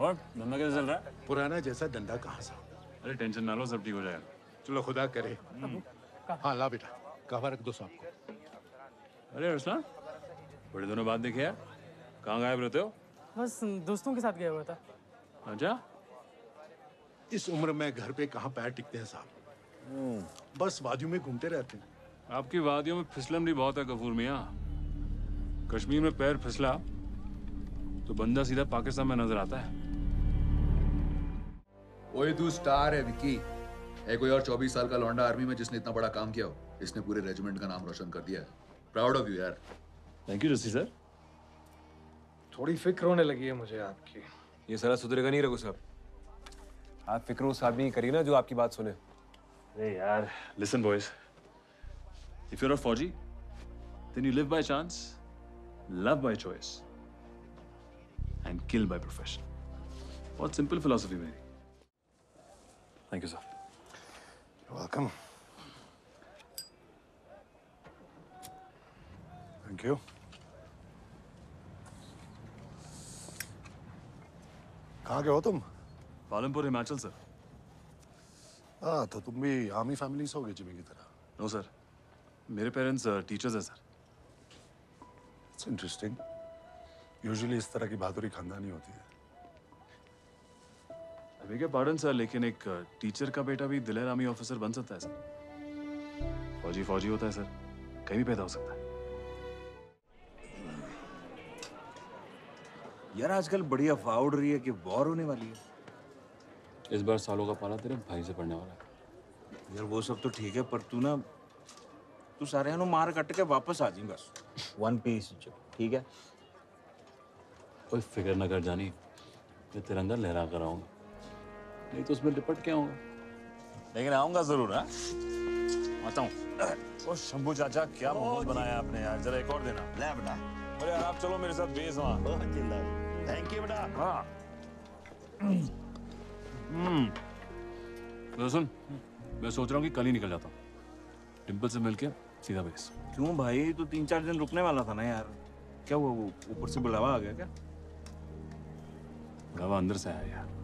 और? धंधा कैसे चल रहा है? पुराना जैसा डंडा कहाँ सा? अरे टेंशन ना लो सब ठीक हो जाएगा। चलो खुदा करे। हाँ ला बेटा कहवा रख दो साहब को? अरे अरसलान बड़े दिनों बाद देखे यार। कहाँ गायब रहते हो? बस दोस्तों के साथ गया हुआ था। अच्छा? इस उम्र में घर पे कहाँ पैर टिकते हैं साहब? बस वादियों में घूमते रहते हैं। आपकी वादियों में फिसलन भी बहुत है कपूर मियाँ। कश्मीर में पैर फिसला तो बंदा सीधा पाकिस्तान में नज़र आता है। ओए तू स्टार है विकी है कोई और 24 साल का लौंडा आर्मी में जिसने इतना बड़ा काम किया हो इसने पूरे रेजिमेंट का नाम रोशन कर दिया है। प्राउड ऑफ़ यू यार। थैंक यू जस्सी सर थोड़ी फ़िक्र होने लगी है मुझे आपकी। ये सारा सुधरेगा नहीं रघु साहब। आप फ़िक्र उस आदमी की करिए ना जो आपकी बात सुने। अरे यार listen boys if you're a फौजी then you live by chance love by choice and kill by profession. बहुत सिंपल फिलोसफी मेरी thank you sir welcome thank you कहाँ के हो तुम? पालमपुर हिमाचल सर हाँ तो तुम भी आर्मी फैमिली से होगे जिमी की तरह। नो सर मेरे पेरेंट्स टीचर्स हैं सर इट्स इंटरेस्टिंग यूजुअली इस तरह की बहादुरी खानदानी होती है। क्या पार्डन सर लेकिन एक टीचर का बेटा भी दिलेर आर्मी ऑफिसर बन सकता है सर फौजी फौजी होता है सर कहीं भी पैदा हो सकता है. यार आजकल बड़ी अफवाह उड़ रही है कि वॉर होने वाली है. इस बार सालों का पाला तेरे भाई से पड़ने वाला है। यार वो सब तो ठीक है पर तू ना तू सारे मार कट के वापस आ जी बस. वन पीस ठीक है? कोई फ़िक्र ना कर जानी। मैं तिरंगा लहरा कर आऊँगा। नहीं तो उसमें लिपट के आऊँगा लेकिन आऊँगा ज़रूर हाँ? आता हूँ। ओ शंभू चाचा क्या माहौल बनाया आपने यार? जरा एक और देना। ले बेटा। अरे यार आप चलो मेरे साथ बेस वहाँ। थैंक यू बेटा। हाँ। तो सुन मैं सोच रहा हूँ कि कल ही निकल जाता हूँ। डिम्पल से मिलके सीधा बेस। क्यों भाई? तो तीन चार दिन रुकने वाला था ना यार। क्या हुआ? वो ऊपर से बुलावा आ गया क्या? गवा अंदर से आया यार।